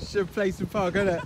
Should play some park, innit?